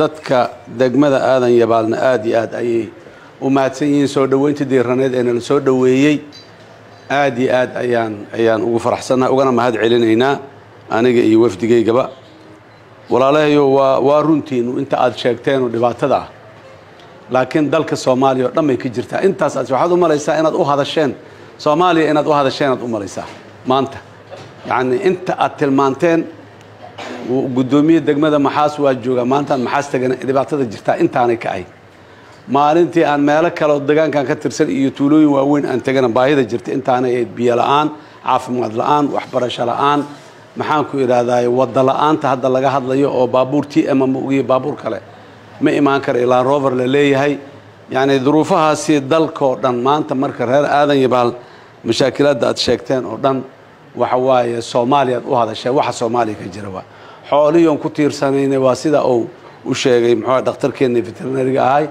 dadka degmada aadan yabaalna aada iyo aad ayay u mahadsan yihiin. Soo dhoweynta diiraneed ee nala soo dhoweeyey aada iyo aad ayaan ayaan ugu faraxsannahay ugana mahad celinaynaa aniga iyo wafdigaygaba. Walaalahayo waa waa runtiinu inta aad sheegteenoo dhibaatada ah. Laakiin dalka soomaaliya oo dhan bay ka jirtaa intaas aad waxaad u malaysaa inaad u hadasheen. Soomaaliya inaad u hadasheen aad u malaysaa maanta yacni inta aad tilmaanteen guddoomiye degmada maxaas waa joogaa maantaan maxaas tegana dhibaatada jirtaa intaanay ka ahayn. Maalintii aan meelo kale oo degaankan ka tirsan iyo tuulooyin waaweyn aan tegana baahida jirta intaanay ahayd biyo la'aan caafimaad la'aan waxbarasho la'aan. Maxaan ku idhaahdaay wadda la'aanta hadda laga hadlayo oo baabuur t m ma ogiyo baabuur kale ma imaan kara ilaa rover la leeyahay. Yacni duruufahaasi dalkoo dhan maanta marka reer aadan yabaal mashaakilaadda aad sheegteen oo dhan waxa waaye soomaaliya aad u hadasheen waxa soomaaliya ka jira waa xooliyoon ku tiirsanaynay waa sida uu u sheegay muxuu veterinariga veterinariga ahay.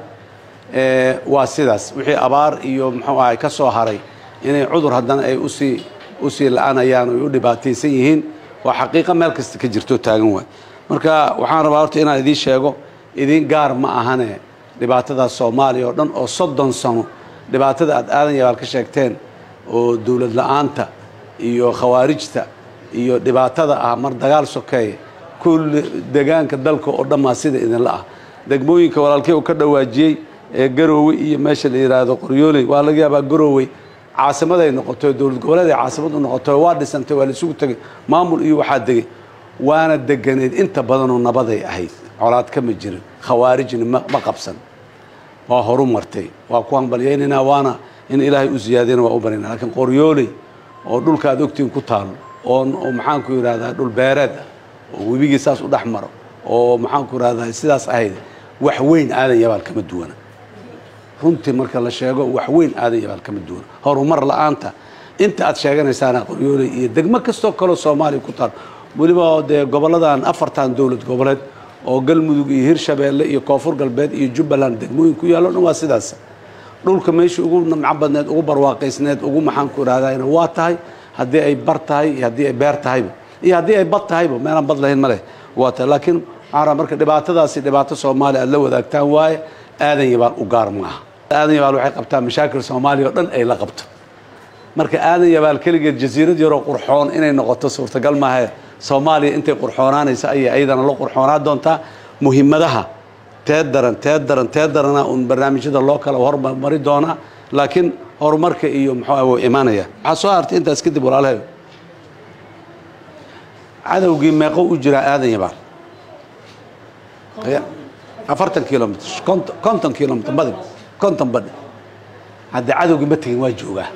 Waa sidaas. Wixii abaar iyo muxuu ahay ka soo haray inay cudur haddana ay u sii u sii la-anayaan oy u dhibaataysan yihiin waa xaqiiqa meel kasta ka jirto taagan waay. Marka waxaan rabaa horta inaan idiin sheego idiin gaar ma ahane dhibaatada soomaaliya oo dhan oo soddon sano dhibaatada aad aadan yabaal ka sheegteen oo dowlad la'aanta iyo khawaarijta iyo dhibaatada ah mar dagaal sokeeye kulli degaanka dalka oo dhammaa sida idinla ah. Degmooyinka walaalkey uu ka dhawaajiyey ee garoowe iyo meesha la yidhaahdo qoryooley waa laga yaabaa garoowey caasimaday noqoto dowlad goboleed ay caasimad u noqoto waa dhisantay waa laisugu tegay maamul iyo waxaa degay. Waana deganeed inta badanoo nabaday ahayd. Colaad kama jirin khawaarijna ma qabsan. Waa horu martay waa ku hambalyaynayna waana in ilaahay u siyaadiyana waa u baryana laakiin qoryooley oo dhulka aad ogtiin ku taalo oo maxaan ku yidhahdaa dhul beereed ah oo webigii saas u dhex maro oo maxaan ku yidhahdaa sidaas ahayd wax weyn aadan yabaal kama duwana. Runtii marka la sheego wax weyn aadan yabaal kama duwana. Horumar la'aanta inta aad sheeganaysaana qoryooley iyo degmo kastoo kaloo soomaaliya ku taalo weliba dee gobolladan afartan dowlad goboleed oo galmudug iyo hirshabeelle iyo koonfur galbeed iyo jubbaland degmooyin ku yaallo dhan waa sidaas. Dhulka meeshii ugu namco badneed ugu barwaaqaysneed ugu maxaan ku idhahdayna waa tahay haddii ay bar tahay iyo haddii ay beer tahayba iyo haddii ay bad tahayba meelaan bad lahayn ma leh. Waa laakiin rabaa marka dhibaatadaasi dhibaato soomaaliya aad la wadaagtaan waaye aadan yabaal u gaar maaha aadan yabaal waxay qabtaa mashaakil soomaaliya oo dhan ay la qabto. Marka aadan yabaal keligeed jasiirad yaroo qurxoon inay noqoto suurtagal maahe soomaaliya intay qurxoonaanaysa ayay ayadana la qurxoonaa doontaa muhimmadaha. Tee daran tee daran tee darana uun barnaamijyada loo kala hormari doonaa laakiin horumarka iyo muxuu imaanaya. Waxaa soo hartay intaas kadib walaalahay cadowgii meeqo u jiraa aadan yabaal afartan kilomitr konton kilomitr badi konton badhi haddii cadowgii ma tegin waa joogaa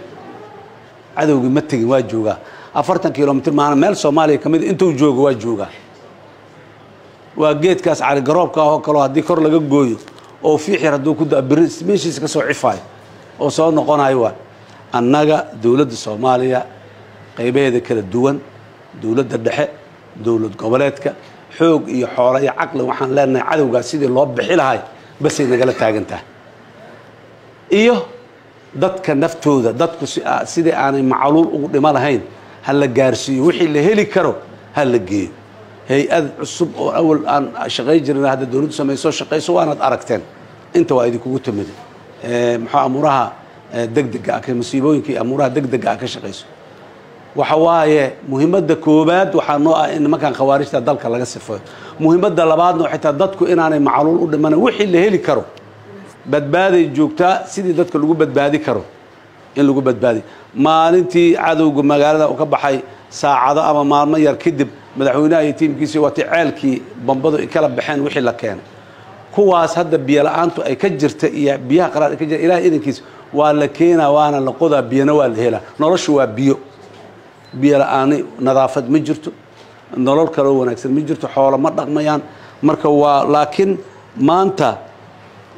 cadowgii ma tegin waa joogaa afartan kilomitr maana meel soomaaliya ka mid intuu joogo waa joogaa waa geedkaas caligaroobka ahoo kaleo haddii kor laga gooyo oo fiix yar hadduu ku da meeshiisa ka soo cifaayo oo soo noqonayo waa annaga dowladda soomaaliya qaybaheeda kala duwan dowladda dhexe dowlad goboleedka xoog iyo xoolo iyo caqli waxaan leenahay cadowgaas sidii loo bixi lahay basay nagala taagan tahay iyo dadka naftooda dadku sidii aanay macluul ugu dhimo lahayn ha la gaarsiiyo. Wixii la heli karo ha la geeyo. Hay'ad cusub oo awal aan shaqay jirin hadda dowladdu samayso shaqayso waanaad aragteen. Inta waa idinkugu timida muxuu amuuraha degdega ah masiibooyinka iyo amuuraha degdega ah ka shaqayso waxa waaye muhimadda koobaad waxaa noo ah in nimankan khawaarijta dalka laga sifeeyo muhimadda labaadna xitaa dadku inaanay macluul u dhimanan wixii la heli karo. Badbaaday joogtaa sidii dadka lagu badbaadi karo. In lagu badbaadiyo maalintii cadowga magaalada u ka baxay saacado ama maalmo yar kadib madaxweynaha iyo tiimkiisii waatay ceelkii bambadu ay kala baxeen wixii la keenay kuwaas hadda biyo la'aantu ay ka jirta iyo biyaha qaraar ay ka jirta ilahay idankiisa waa la keenaa waana la qodaa biyona waa la helaa. Noloshu waa biyo biyo la'aani nadaafad ma jirto. Nolol kaloo wanaagsan ma jirto. Xoolo ma dhaqmayaan. Marka waa laakiin maanta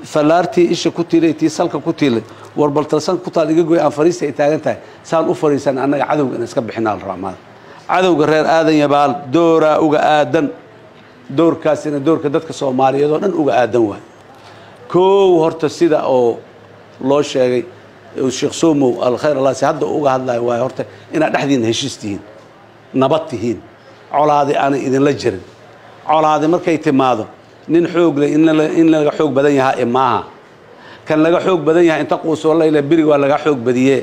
fallaartii isha ku tiilay tii salka ku tiilay warbaltalsan ku taal iga goy aan fariista ay taagan tahay. Saan u fariisan annaga cadowga in iska bixinaa la cadowga reer aadan yabaal dooraa uga aadan. Doorkaasina doorka dadka soomaaliyeed oo dhan uga aadan waay. Koow horta sida oo loo sheegay sheekh somow alkhayr hadda uga hadlayo waay horta inaad dhexdiina heshiis tihiin nabad tihiin. Colaadi aanay idinla jirin. Colaadi markay timaado nin xoog leh in la- in laga xoog badan yahaa maaha. Kan laga xoog badan yahay inta quusoo layle berig waa laga xoog badiye.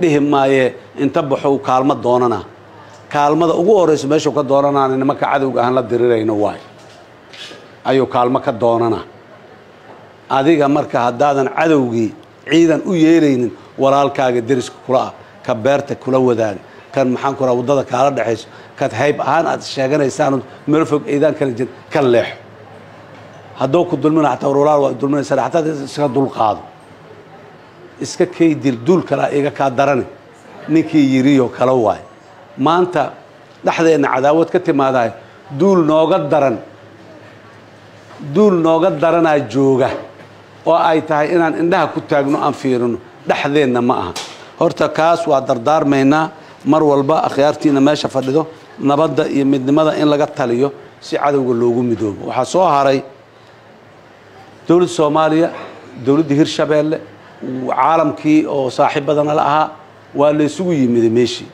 Dhihi maaye inta baxow kaalmo doonana. Kaalmada ugu horeyso meeshuu ka doonanaana nimanka cadowga aan la dirirayno waay ayuu kaalmo ka doonana. Adiga marka haddaadan cadowgii ciidan u yeelaynin walaalkaaga deriska kula ah ka beerta kula wadaaga kan maxaan ku raha waddada kaala dhexayso kad hayb ahaan aad sheeganaysaan meel fog eedaan kala jir ka leexo hadduu ku dulmina xataa warwalaal waa dulminaysaa xataa iska dulqaado iska kaydil duul kalaa iga kaa darane ninkii yiriyo kala waay. Maanta dhexdeenna cadaawad ka timaadahay duul nooga daran duul nooga daranaa jooga oo ay tahay inaan indhaha ku taagno aan fiirino. Dhexdeenna ma aha. Horta kaas waa dardaarmaynaa mar walba akhyaartiina meesha fadhido nabadda iyo midnimada in laga taliyo si cadowga loogu midoobo. Waxaa soo haray dowladda soomaaliya dowladda hirshabeelle caalamkii oo saaxiibadana la ahaa waa laysugu yimiday meeshii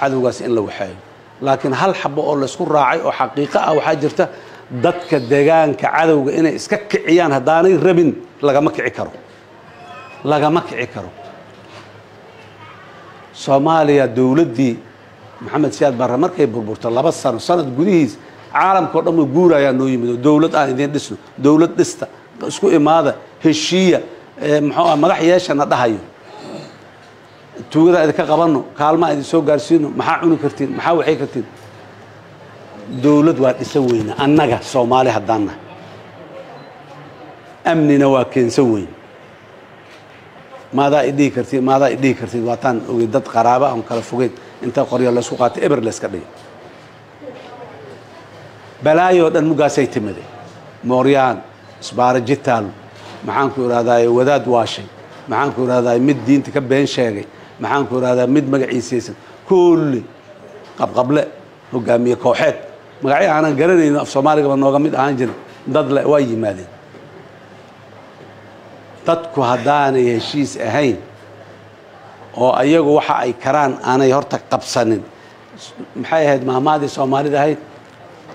cadowgaas in la waxeeyo. Laakiin hal xabo oo laysku raacay oo xaqiiqo ah waxaa jirta dadka deegaanka cadowga inay iska kiciyaan haddaanay rabin lagama kici karo. Lagama kici karo. Soomaaliya dowladdii maxamed siyaad barre markay burburto laba sano sanad gudihiis caalamka o dhan way guurayaa noo yimid oo dowlad aan idiin dhisno dowlad dhista isku imaada heshiiya muxuu ah madax yeeshana dhahayo. Tuugada idinka qabanno kaalmaa idin soo gaarsiino maxaa cuni kartiin maxaa waxay kartiin dowlad waa dhisa weyna annaga soomaali haddaan amnina waa keensan weyn. Maadaa idhihi kartiin maadaa idhihi kartiin waataan ogey dad qaraaba aan kala fogeyn. Inta qoryo laysku qaato eber layska dhigay. Balaayoo dhan mugaasay timide. Mooryaan isbaara jitaal maxaanku idhahdaaye wadaad waashay. Maxaanku idhahdaay mid diinta ka been sheegay. Maxaanku idhahdaa mid magaciisaysan. Kulli qabqable hogaamiye kooxeed magacyo aanan garanayno af soomaaligaba nooga mid ahaan jirin. Dad le waa yimaadeen. Dadku haddaanay heshiis ahayn oo ayagu waxa ay karaan aanay horta qabsanin. Maxay ahayd maamaadii soomaalida ahayd?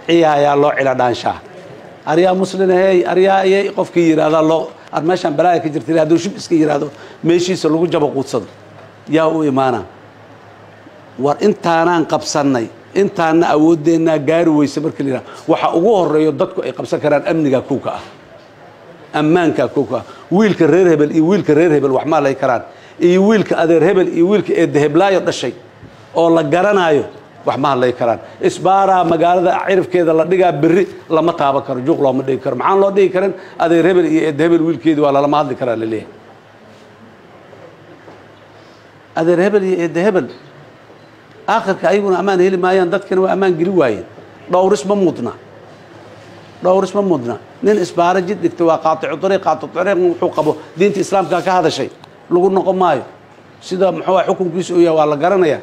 Ciya ayaa loo cila dhaanshaa aryaa muslin ahey aryaa ayay qofkii yidhahdaa loo ad meeshaan balaaya ka jirta hadduu shub iska yidhaahdo meeshiisa lagu jabo quudsado. Yaa u imaanaa. War intaanaan qabsannay intaana awoodeennaa gaari weyse marka la waxa ugu horeeyo dadku ay qabsan karaan amnigaa kowka ah. Ammaankaa kowka ah. Wiilka reer hebel iyo wiilka reer hebel wax ma lay karaan. Iyo wiilka adeer hebel iyo wiilka eedde heblaayo dhashay oo la garanaayo wax ma hadlay karaan. Isbaaraa magaalada cirifkeeda la dhigaa berri lama taaban karo. Juuq looma dhigi karo. Maxaan loo dhigi karin? Adeer hebel iyo eedde hebel wiilkeedii waa lalama hadli karaa la leeyahay adeer hebel iyo eedde hebel aakhirka ayaguna ammaan heli maayaan dadkana waa ammaan geli waayeen. Dhowris ma mudna. Dhowris ma mudna. Nin isbaara jid dhigta waa qaaticu ariiq qaaticu wuxuu qabo diinta islaamka ka hadashay. Lagu noqon maayo. Sida muxuu ah xukunkiisa uu yahay waa la garanayaa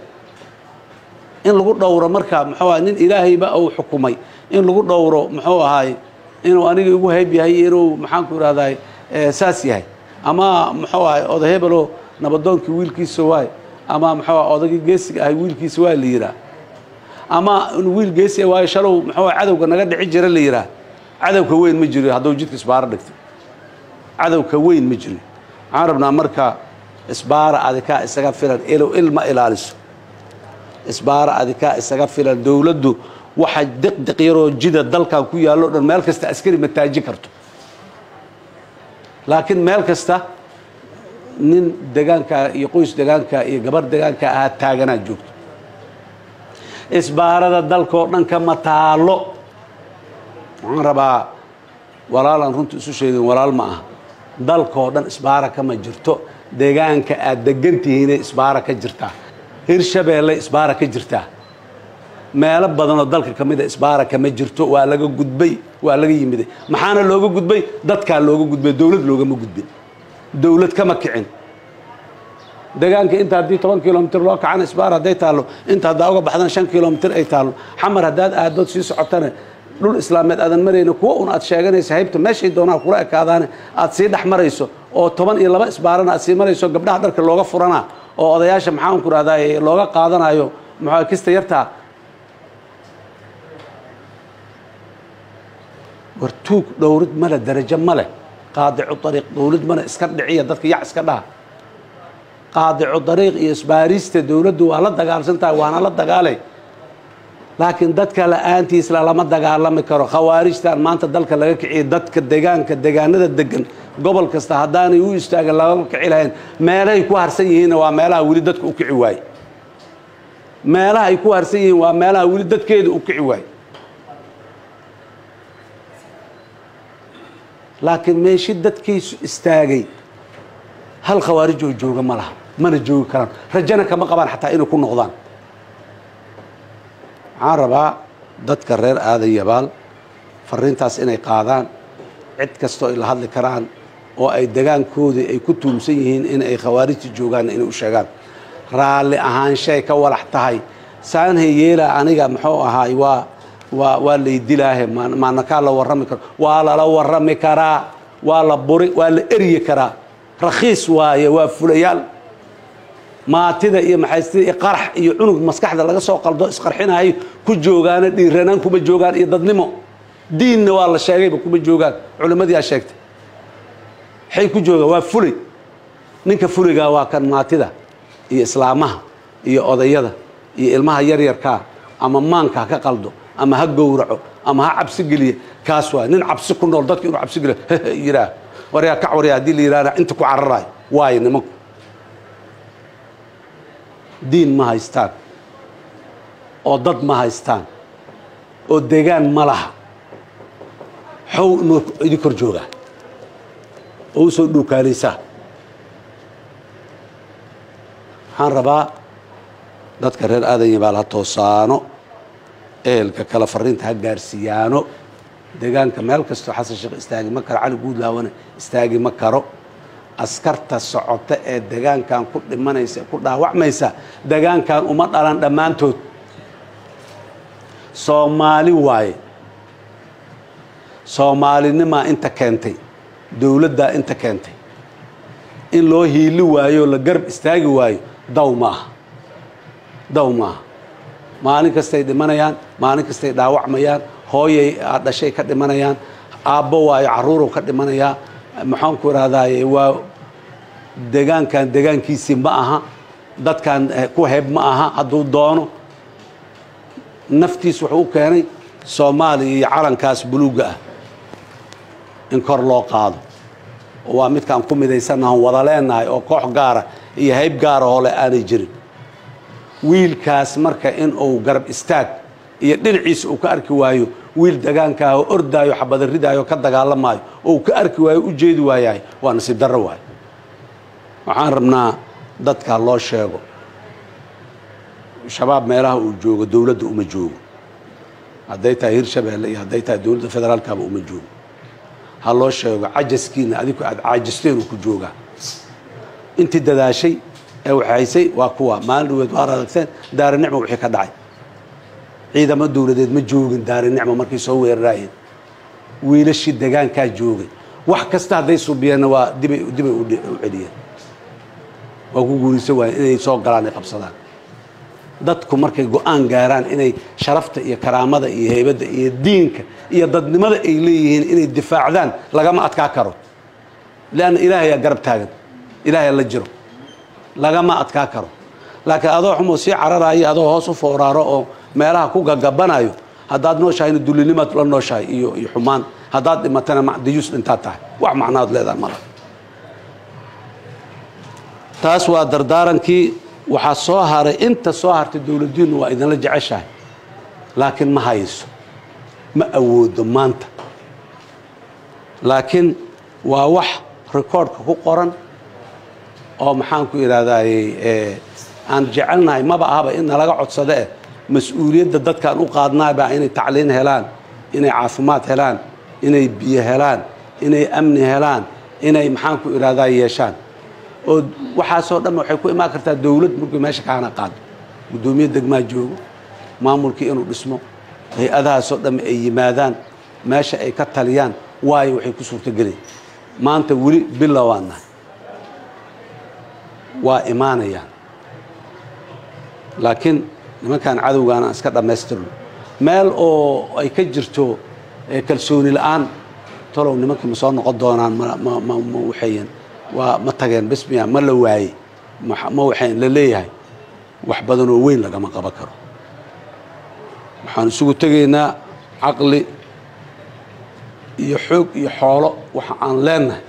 in lagu dhowro marka muxuu ah nin ilaahayba uu xukumay. In lagu dhowro muxuu ahaay inuu aniga igu hayb yahay inuu maxaanku idhahdaay saas yahay. Ama muxuu ahay oda hebeloo nabadoonkii wiilkiisa waay ama muxuu ah odagii geesiga ahay wiilkiisa waa la yidhaah ama wiil geesi waayo shalow muxuu ah cadowga naga dhici jira la yidhaah cadowka weyn ma jiro hadduu jidka isbaaro dhigto. Cadowka weyn ma jiro waxaan rabnaa marka isbaara adikaa isaga filan ilow ilma ilaaliso. Isbaara adikaa isaga filan dowladdu waxa diqdiq yaroo jida dalkan ku yaallo dhan meel kasta askari ma taaji karto. Laakiin meel kasta nin degaankaa iyo qoys degaankaa iyo gabar degaankaa ahaa taaganaa joogto. Isbaarada dalkoo dhan kama taalo waxaan rabaa walaalaan runta isu sheegin walaal ma aha. Dalkoo dhan isbaara kama jirto. Deegaanka aad degan tihiinay isbaara ka jirtaa. Hirshabeelle isbaara ka jirtaa. Meelo badanoo dalka ka mida isbaara kama jirto. Waa laga gudbay waa laga yimiday maxaana looga gudbay? Dadkaa looga gudbay dowlad loogama gudbin dowlad kama kicin deegaanka inta haddii toban kilomitr loo kacana isbaar hadday taallo inta haddaa uga baxdana shan kilomitr ay taallo. Xamar haddaad aadood sii socotana dhul islaameed aadan marayna kuwa un aad sheeganaysa haybta meeshay doonaa kula ekaadaane aad sii dhex marayso oo toban iyo laba isbaarana aad sii marayso gabdhaha dharka looga furana oo odayaasha maxaan ku rahdaa looga qaadanayo muxuu kista yartaa war tuug dhowrid male darajo ma leh qaadicu dariiq dowlad male iska dhiciya dadka yac iska dhaha. Qaadicu dariiq iyo isbaarista dowladdu waa la dagaalsan tahay waana la dagaalay. Laakiin dadka la'aantiisla lama dagaalami karo. Khawaarijtan maanta dalka laga kiciyay dadka degaanka degaanada degan gobol kasta haddaanay u istaagin lagama kici lahayn. Meelahay ku harsan yihiinna waa meelaha weli dadka u kici waaye ay ku harsan yihiin waa meelaha weli dadkeeda u kici waaye laakiin meeshi dadkiisu istaagay hal khawaarij oo jooga ma laha mana joogi karaan. Rajana kama qabaan xataa inay ku noqdaan. Waxaan rabaa dadka reer aadan yabaal fariintaas inay qaadaan cid kastoo ay la hadli karaan oo ay degaankoodii ay ku tuumsan yihiin in ay khawaarijta joogaan inay u sheegaan. Raalli ahaanshay ka walax tahay. Saanhay yeela aniga muxuu ahaay waa waa laydilaahe maanakaa la warrami karo. Waa lala warrami karaa waa la buri waa la eryi karaa rakhiis waaye waa fulayaal maatida iyo maxaystida iyo qarax iyo cunug maskaxda laga soo qaldo isqarxinayo ku joogaana dhiiranaan kuma joogaan iyo dadnimo. Diinna waa la sheegayba kuma joogaan. Culimmadii aa sheegtay. Waxay ku joogaan waa fulay ninka fuligaa waa kan maatida iyo islaamaha iyo odayada iyo ilmaha yaryarkaa ama maanka ha ka qaldo ama ha gowraco ama ha cabsi geliya kaas waa nin cabsi ku nool dadka inuu cabsi geliyo. Yiraa waryaa kac waryaa haddii la yidhahda inta ku cararayo waayo nimanku. Diin ma haystaan. Oo dad ma haystaan. Oo degaan ma laha. Xow inuu idin kor joogaa oo u soo dhuukaalaysaa waxaan rabaa dadka reer aadan yabaal ha toosaano ehelka kale fariinta ha gaarsiiyaano. Degaanka meel kastoo xasan sheekh istaagi ma karo cali guudlaawana istaagi ma karo. Askarta socota ee degaankan ku dhimanaysa ku dhaawacmaysa degaankan uma dhalan dhammaantood. Soomaali waaye. Soomaalinimaa inta keentay dowladdaa inta keentay. In loo hiili waayo la garab istaagi waayo daw maaha. Daw maaha maalin kastay dhimanayaan maalin kastay dhaawacmayaan hooyay dhashay ka dhimanayaan aabbo waayo carruurow ka dhimanayaa. Maxaan ku idhahdaaye waa degaankan degaankiisii ma aha dadkan ku heb ma aha hadduu doono. Naftiis wuxuu u keenay soomaaliya iyo calankaas buluugga ah in kor loo qaado. Waa midkaan ku midaysannahan wada leenahay oo koox gaara iyo hayb gaara hoole aanay jirin wiilkaas marka in uu garab istaag iyo dhinaciisa uu ka arki waayo wiil degaankaah oo ordaayo xabada ridaayo ka dagaalamaayo oo uu ka arki waayo u jeedi waayahay waa nasiib darro waayo. Waxaan rabnaa dadka loo sheego shabaab meelaha uu joogo dowladda uma joogo. Hadday tahay hirshabeelle iyo hadday tahay dowladda federaalkaba uma joogo. Ha loo sheego cajaskiina adiku aad caajisteen uu ku joogaa. Intii dadaashay ee waxaysay waa kuwa maalin dhaweed waa aragteen daari nicmo wixii ka dhacay. Ciidamo dowladeed ma joogin daari nicmo markay soo weeraraayeen wiilashii degaankaa joogay. Wax kasta hadday subiyeenna waa dibay dibay u celiyeen. Waa ku guurisa waaya inay soo galaan ay qabsadaan. Dadku markay go'aan gaaraan inay sharafta iyo karaamada iyo heybadda iyo diinka iyo dadnimada ay leeyihiin inay difaacdaan lagama adkaa karo. Leanna ilaahayaa garab taagan. Ilaahay la jiro lagama adkaa karo. Laakiin adoo xumoo sii cararaayo adoo hoos u fooraaro oo meelaha ku gagabanayo haddaad nooshahayna dullinimaad la nooshahay iyo iyo xumaan haddaad dhimatana dayuus dhintaad tahay. Wax macnaad leedahay mala taas waa dardaarankii waxaa soo haray inta soo hartay dowladdiinnu waa idinla jeceshahay. Laakiin ma hayso ma awoodo maanta. Laakiin waa wax recordka ku qoran oo maxaan ku idhahdaaye aan jecelnahay maba ahaba in nalaga codsado eh mas'uuliyadda dadkaan u qaadnaabaa inay tacliin helaan inay caafimaad helaan inay biyo helaan inay amni helaan inay maxaan ku idhahdaa yeeshaan. Oo waxaasoo dhan waxay ku imaan kartaa dowlad markuu meesha kaana qaado. Guddoomiye degmaa joogo maamulkii inuu dhismo hay'adahaasoo dhan ay yimaadaan meesha ay ka taliyaan waayo waxay ku suurtogelayan maanta weli bilowaan nahay waa imaanayaan laakiin nimankan cadowgaana iska dhammaystirno meel oo ay ka jirto kalsooni la'aan talow nimankii ma soo noqon doonaan ma ma ma ma waxayen waa ma tageen besmiya ma la waayey ma waxayn la leeyahay. Wax badan oo weyn lagama qaban karo. Waxaan isugu tegaynaa caqli iyo xoog iyo xoolo waxa aan leenahay.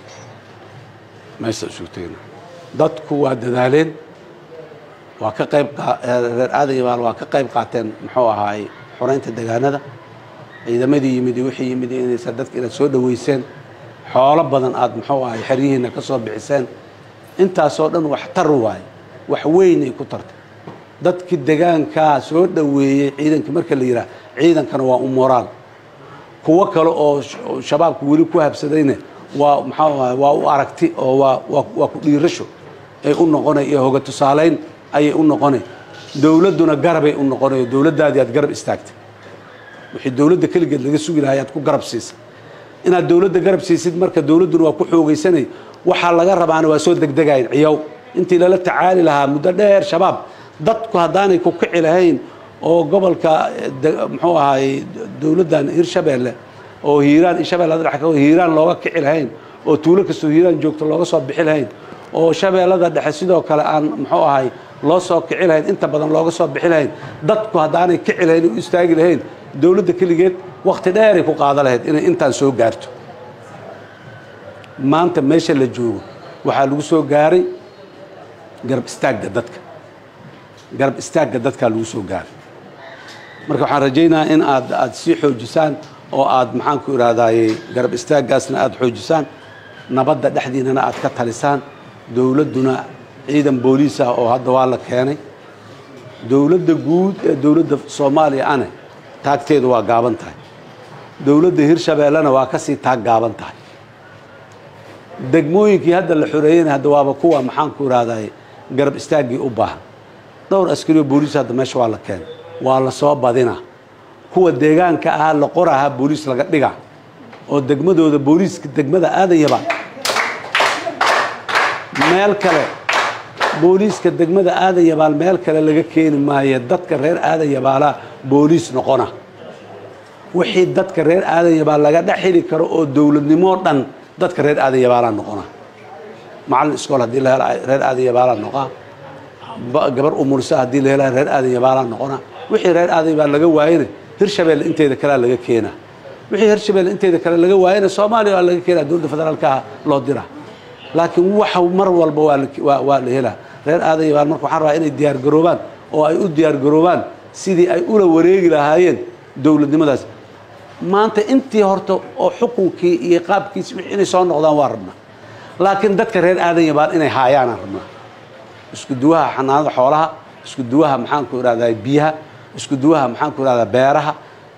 Meeshaan isugu tegaynaa dadku waa dadaaleen waa ka qayb reer aadan yabaal waa ka qayb qaateen muxuu ahaay xoreynta degaanada ciidamadii yimid wixii yimid inaysa dadka inaad soo dhoweyseen xoolo badan aada muxuu ahay xeryihiina ka soo bixiseen. Intaasoo dhan wax tar waaye wax weynay ku tartay. Dadkii degaankaa soo dhoweeyey ciidankii marka la yidhaah ciidankana waa u moraal. Kuwo kale oo shabaabku weli ku habsadayna waa maxuu ahay waa u aragti oo waa waa ku dhiirasho ay u noqonay iyo hoga tusaalayn ayay u noqonay. Dowladduna garabay u noqonay oo dowladdaadii aad garab istaagtay. Wixii dowladda keligeed laga sugi lahay aad ku garab siisay. Inaad dowladda garab siisid marka dowladduna waa ku xoogaysanay waxaa laga rabaana waa soo degdegayn ciyow. Intii lala tacaali lahaa muddo dheer shabaab. Dadku haddaanay ku kici lahayn oo gobolka muxuu ahaay dowladdan hirshabeelle oo hiiraan ka hiiraan looga kici lahayn oo tuulo kastoo hiiraan joogto looga soo bixi lahayn oo shabeellada dhexe sidoo kale aan muxuu ahay loo soo kici lahayn inta badan looga soo bixi lahayn dadku haddaanay kici lahayn u istaagi lahayn dowladda keligeed wakhti dheeray ku qaada lahayd inay intaan soo gaarto. Maanta meesha la joogo waxaa lagu soo gaaray garab istaagga dadka. Garab istaagga dadkaa lagu soo gaaray. Marka waxaan rajaynayaa in aad aada sii xoojisaan oo aad maxaan ku idhahdaaye garab istaaggaasna aada xoojisaan nabadda dhexdiinana aad ka talisaan dowladduna ciidan booliis ah oo hadda waa la keenay. Dowladda guud ee dowladda soomaaliya ane taagteedu waa gaaban tahay. Dowladda hirshabeellena waa ka sii taag gaaban tahay. Degmooyinkii hadda la xoreeyeyna hadda waaba kuwa maxaan ku idhahdaaye garab istaaggii u baahan. Dhowr askarioo booliis hadda meesha waa la keenay waa la soo badinaa kuwa deegaanka ahaa la qorahaa booliis laga dhiga oo degmadooda booliiska degmada aadayaba meel kale booliiska degmada aadayabaal meel kale laga keeni maayo dadka reer aadayabaalaa booliis noqona. Wixii dadka reer aadayabaal laga dhex heli karo oo dowladnimoo dhan dadka reer aadayabaalaa noqona. Macallin iskool haddii la hela reer aadayabaalaa noqaa gabar umulsa haddii la helaa reer aadayabaalaa noqona. Wixii reer aadayabaal laga waayena hirshabeelle inteeda kalea laga keenaa wixii hirshabeelle inteeda kale laga waayena soomaaliya waa laga keenaa dowladda federaalkaha loo dira laakiin waxa mar walba waa la helaa. Reer aadayabaal marka waxaan rabaa inay diyaar garoobaan oo ay u diyaar garoobaan sidii ay ula wareegi lahaayeen dowladnimadaas. Maanta intii horta oo xukunkii iyo qaabkiisi wixii inay soo noqdaan waa rabnaa. Laakiin dadka reer aadayabaal inay haayaanaan rabnaa. Isku duwaha xanaanada xoolaha isku duwaha maxaan ku idhahdaa biyaha isku duwaha maxaan ku idhahdaa beeraha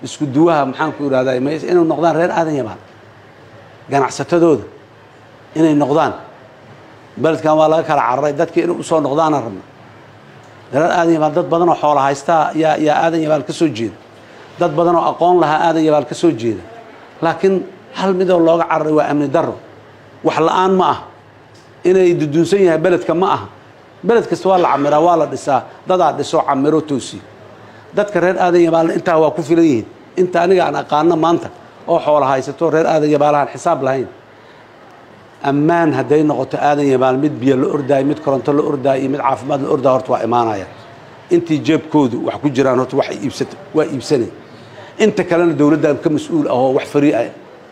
isku duwaha maxaan ku idhahdaa inay noqdaan reer aadayabaal ganacsatadooda inay noqdaan. Beledkan waa laga kala cararay dadkii inay u soo noqdaanaan rabna. Reer aadan yabaal dad badanoo xoola haystaa yaa yaa aadan yabaal ka soo jeeda. Dad badanoo aqoon lahaa aadan yabaal ka soo jeeda. Laakiin hal midoo looga cararay waa amni darro. Wax la'aan ma ah. Inay dudunsan yahay beledka ma aha. Beled kasta waa la camiraa waa la dhisaa. Dadaa dhisoo camiro toosiyo dadka reer aadan yabaalna intaa waa ku filan yihiin. Inta aniga aan aqaano maanta oo xoola haysato reer aadan yabaalahaan xisaab lahayn ammaan hadday noqoto aadan yabaal mid biyo la ordaayo mid koronto la ordaayo iyo mid caafimaad la ordaayo horta waa imaanaya. Intii jeebkoodu wax ku jiraan horta wax iibsata waa iibsanay inta kalena dowladdan ka mas'uul ah oo wax farii ah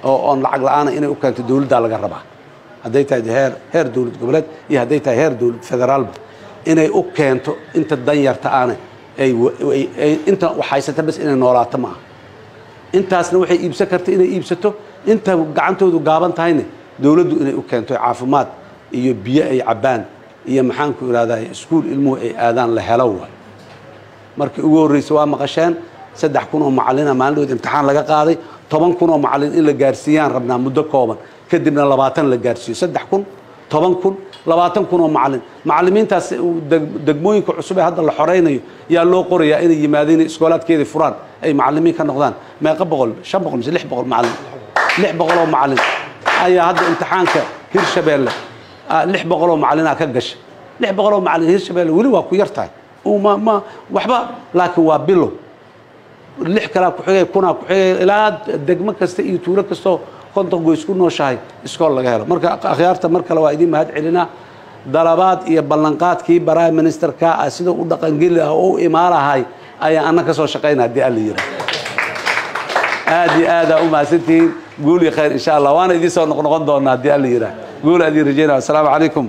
oo oon lacag la'aana inay u keento dowladdaa laga rabaa. Hadday tahay heer heer dowlad goboleed iyo hadday tahay heer dowlad federaalba inay u keento inta danyarta aana ay inta wax haysata bas inay noolaato ma aha intaasna waxay iibsan karta inay iibsato. Inta gacantoodu gaaban tahayna dowladdu inay u keento caafimaad iyo biyo ay cabbaan iyo maxaanku ihahdaa iskuul ilmuhu ay aadaan la helo waay. Markii ugu horreysa waa maqasheen saddex kun oo macallina maalinood imtixaan laga qaaday toban kun oo macallin in la gaarsiiyaan rabnaa muddo kooban kadibna labaatan la gaarsiiyo. Saddex kun toban kun labaatan kun oo macallin macallimiintaas degmooyinka cusub ee hadda la xoraynayo yaa loo qorayaa inay yimaadeen iskoolaadkeedii furaan ay macallimiin ka noqdaan. Meeqa boqol shan boqol mise lix boqol macallin lix boqol oo macallin ayaa hadda imtixaanka hirshabeelle lix boqol oo macallinaa ka gasha lix boqol oo macallin hirshabeelle weli waa ku yar tahay. Ma waxba laakiin waa bilow lix kalaa ku xigay kunaa ku xigay ilaa degmo kasta iyo tuulo kastoo konton goys ku nooshahay iskool laga helo. Marka akhyaarta mar kale waa idin mahad celinaa dalabaad iyo ballanqaadkii prime ministerka ah sida u dhaqangeli ah oo u imaalahay ayaa anna ka soo shaqayna haddii alla yidhaah aad iyo aadaa u mahadsantihiin guul iyo khayr insha allah. Waana idiin soo noqnoqon doonaa haddii alla yidhaah. Guul aad iin rajaynaya assalaamu calaykum